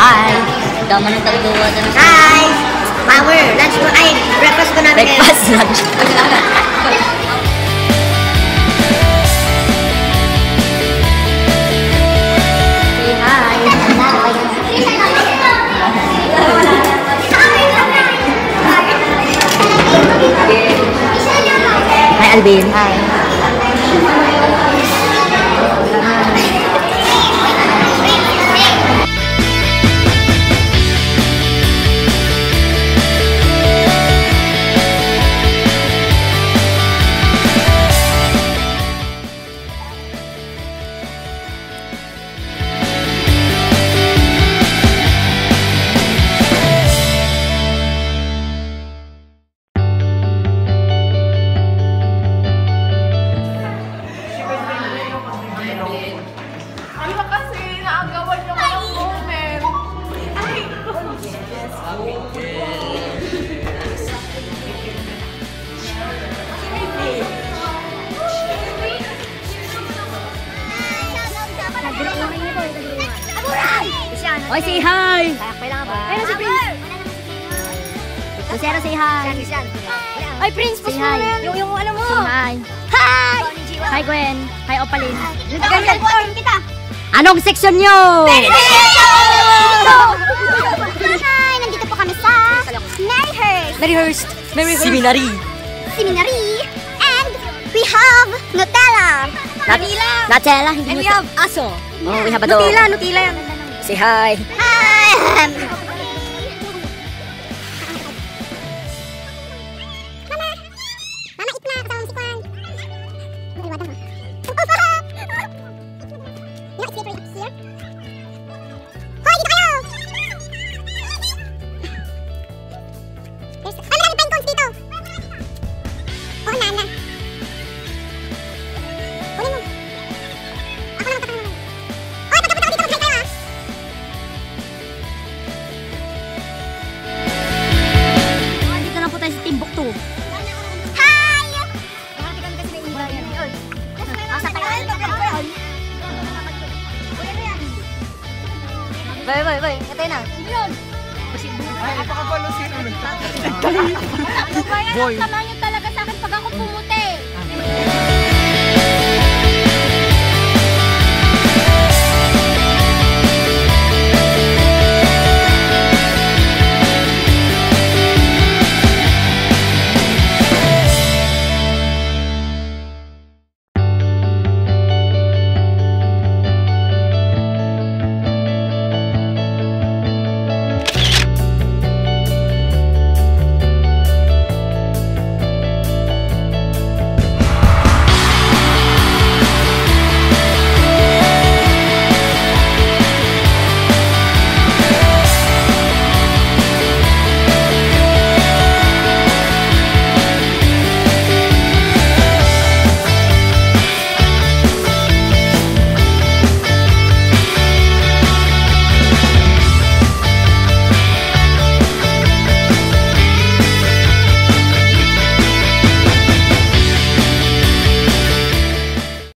Dama ng tagagawa ka na Hi! Power! Lunch ko, ay, breakfast ko namin. Breakfast lunch. Say hi! Hi, Alvin. Hi. Oy, say hi! Kailangan ba? Ayun si Prince. Lucero, say hi. Ay, Prince, Say hi. Yung, yung ano mo. Say hi. Hi! Hi, Gwen. Hi, Opalin. Nagkakalit kita. Anong section nyo? Hi! Nandito po kami sa Maryhurst Maryhurst. Seminary. Seminary and we have Nutella. Nutella. Nutella. And we have aso. Oh, we have a dog. Nutella, Nutella. Say hi. Hi! Bye, bye, bye. Ito na. ay, napakapalo sino Boy. Tama niyo talaga sa akin pag ako pumuti.